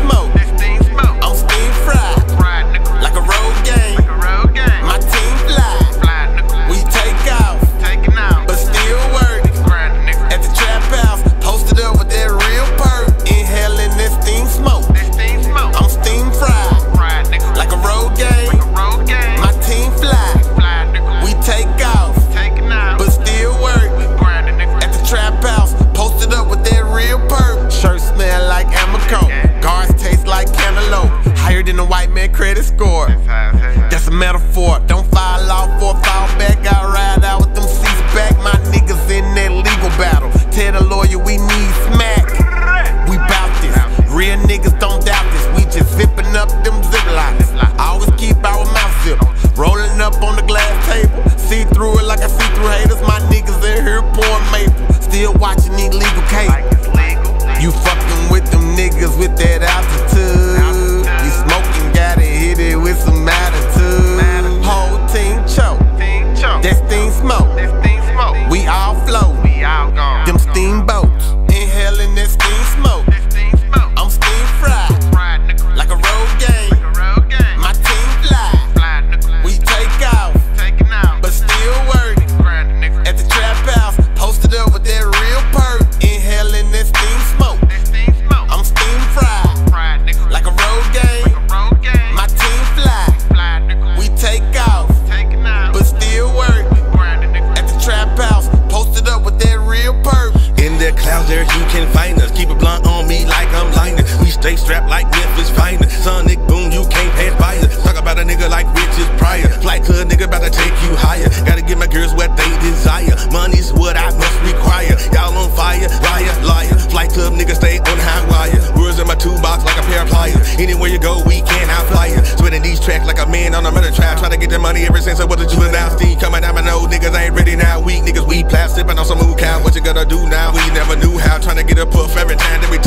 smoke. Than a white man credit score. That's a metaphor. Don't fall off or fall back. I ride out with them seats back. My niggas in that legal battle. Tell the lawyer we need smack. We bout this. Real niggas don't doubt this. We just zipping up them ziplocs. Always keep our mouth zip. Rolling up on the glass table. See through it like I see through haters. My niggas in here pouring maple. Still watching illegal cable. You fucking with them niggas with that you can find us. Keep a blunt on me like I'm blinded. We stay strapped like Memphis finest. Sonic boom, you can't pass by us. Talk about a nigga like Richard Pryor. Flight club nigga about to take you higher. Gotta give my girls what they desire. Money's what I must require. Y'all on fire, liar, liar. Flight club nigga stay on high wire. Words in my toolbox like a pair of pliers. Anywhere you go, we can't high flyer. Spinning these tracks like a man on a murder trap. Trying to get the money ever since I was a juvenile. Steam coming out my nose. Niggas ain't ready now. Weak niggas, we plastic, but on some move cow. What you gonna do now? We never knew. Trying to get a puff every time that we